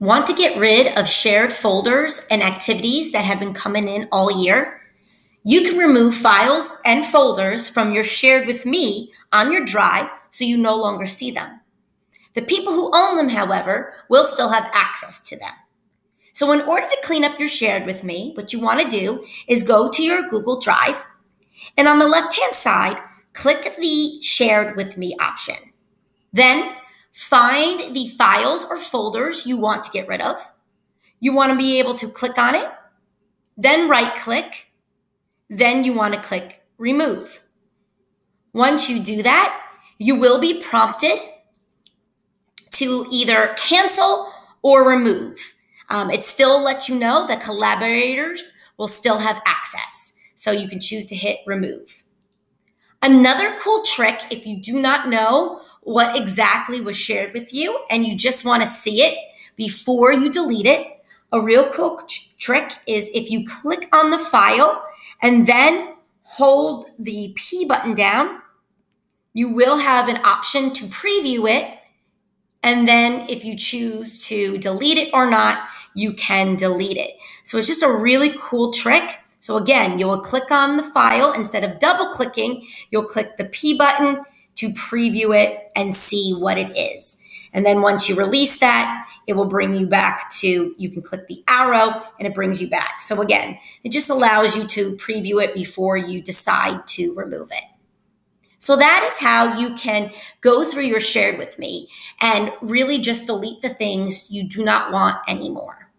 Want to get rid of shared folders and activities that have been coming in all year? You can remove files and folders from your shared with me on your drive so you no longer see them. The people who own them, however, will still have access to them. So in order to clean up your shared with me, what you want to do is go to your Google Drive and on the left-hand side, click the shared with me option. Then Find the files or folders you want to get rid of. You want to be able to click on it, then right click, then you want to click remove. Once you do that, you will be prompted to either cancel or remove. Um, it still lets you know that collaborators will still have access. So you can choose to hit remove. Another cool trick, if you do not know what exactly was shared with you and you just want to see it before you delete it, a real cool trick is if you click on the file and then hold the P button down, you will have an option to preview it. And then if you choose to delete it or not, you can delete it. So it's just a really cool trick so again, you will click on the file. Instead of double clicking, you'll click the P button to preview it and see what it is. And then once you release that, it will bring you back to, you can click the arrow and it brings you back. So again, it just allows you to preview it before you decide to remove it. So that is how you can go through your shared with me and really just delete the things you do not want anymore.